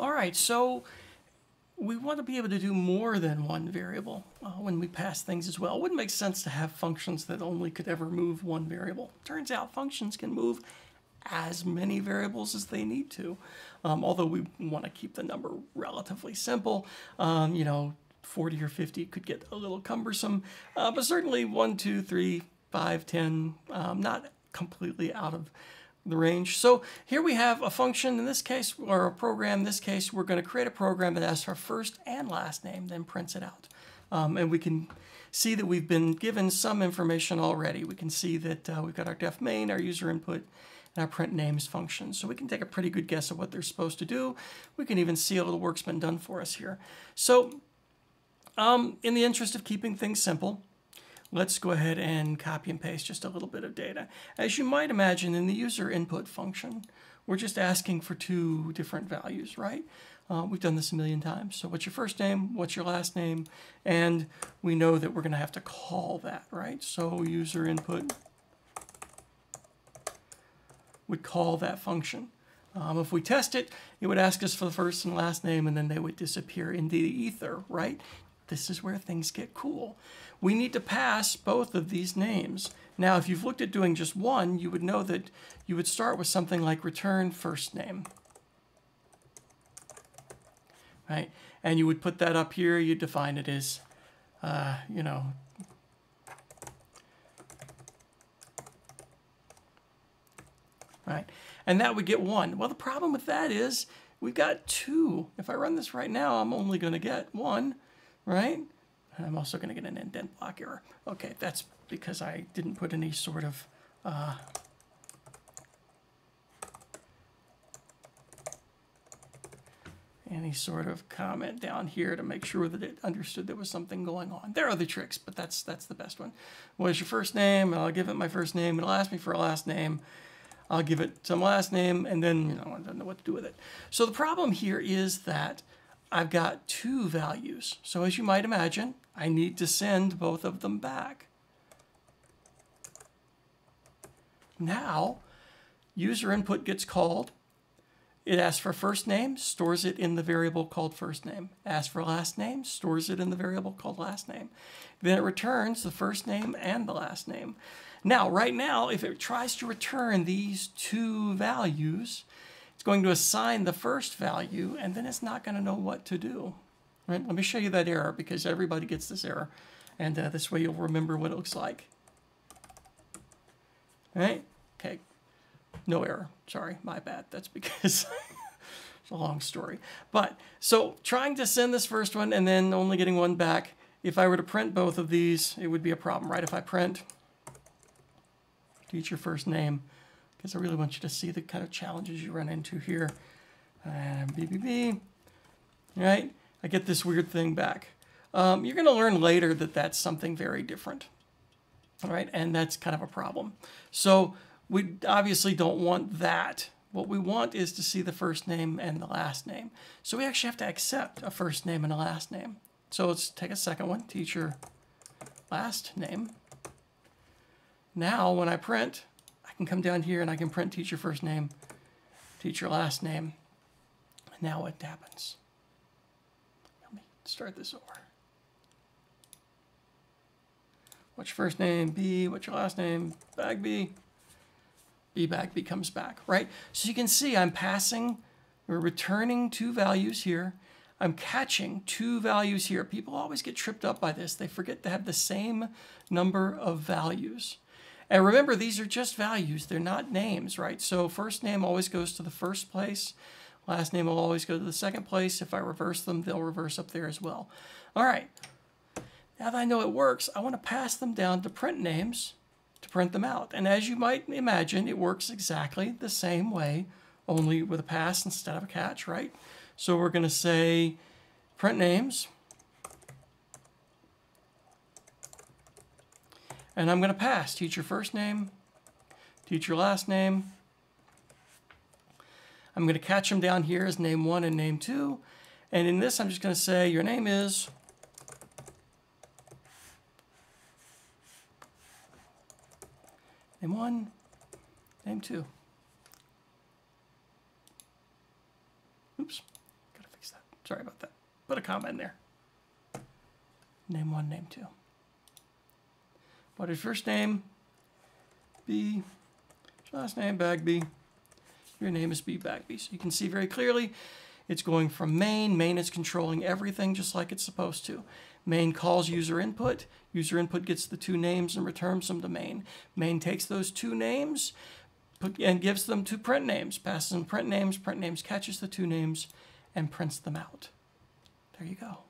All right, so we want to be able to do more than one variable uh, when we pass things as well. It wouldn't make sense to have functions that only could ever move one variable. Turns out functions can move as many variables as they need to, um, although we want to keep the number relatively simple. Um, you know, 40 or 50 could get a little cumbersome, uh, but certainly 1, 2, 3, 5, 10, um, not completely out of the range. So here we have a function in this case, or a program in this case, we're going to create a program that asks our first and last name, then prints it out. Um, and we can see that we've been given some information already. We can see that uh, we've got our def main, our user input, and our print names function. So we can take a pretty good guess of what they're supposed to do. We can even see a little work's been done for us here. So um, in the interest of keeping things simple, let's go ahead and copy and paste just a little bit of data. As you might imagine in the user input function, we're just asking for two different values, right? Uh, we've done this a million times. So what's your first name? What's your last name? And we know that we're going to have to call that, right? So user input would call that function. Um, if we test it, it would ask us for the first and last name, and then they would disappear into the ether, right? This is where things get cool. We need to pass both of these names. Now, if you've looked at doing just one, you would know that you would start with something like return first name. Right? And you would put that up here, you define it as, uh, you know, right? And that would get one. Well, the problem with that is we've got two. If I run this right now, I'm only going to get one, right? I'm also going to get an indent block error. Okay, that's because I didn't put any sort of uh, any sort of comment down here to make sure that it understood there was something going on. There are other tricks, but that's that's the best one. What is your first name? I'll give it my first name. It'll ask me for a last name. I'll give it some last name, and then you know I don't know what to do with it. So the problem here is that I've got two values. So as you might imagine, I need to send both of them back. Now, user input gets called. It asks for first name, stores it in the variable called first name. Asks for last name, stores it in the variable called last name. Then it returns the first name and the last name. Now, right now, if it tries to return these two values, it's going to assign the first value, and then it's not going to know what to do. Right? Let me show you that error because everybody gets this error. And uh, this way you'll remember what it looks like. Right? Okay. No error. Sorry, my bad. That's because it's a long story. But so trying to send this first one and then only getting one back, if I were to print both of these, it would be a problem, right? If I print teacher first name, because I really want you to see the kind of challenges you run into here. And BBB, right? I get this weird thing back. Um, you're going to learn later that that's something very different, all right? And that's kind of a problem. So we obviously don't want that. What we want is to see the first name and the last name. So we actually have to accept a first name and a last name. So let's take a second one, teacher last name. Now when I print, can come down here and I can print teacher first name, teacher last name. And now what happens? Let me start this over. What's your first name? B. What's your last name? Bagby. B Bagby comes back, right? So you can see I'm passing, we're returning two values here. I'm catching two values here. People always get tripped up by this. They forget to have the same number of values. And remember, these are just values. They're not names, right? So first name always goes to the first place. Last name will always go to the second place. If I reverse them, they'll reverse up there as well. All right. Now that I know it works, I want to pass them down to print names to print them out. And as you might imagine, it works exactly the same way, only with a pass instead of a catch, right? So we're going to say print names. And I'm going to pass teacher first name, teacher last name. I'm going to catch them down here as name one and name two. And in this, I'm just going to say your name is name one, name two. Oops, gotta fix that. Sorry about that. Put a comma in there. Name one, name two. What is first name? B. Last name, Bagby. Your name is B Bagby. So you can see very clearly it's going from main. Main is controlling everything just like it's supposed to. Main calls user input. User input gets the two names and returns them to main. Main takes those two names put, and gives them to print names, passes them print names. Print names catches the two names and prints them out. There you go.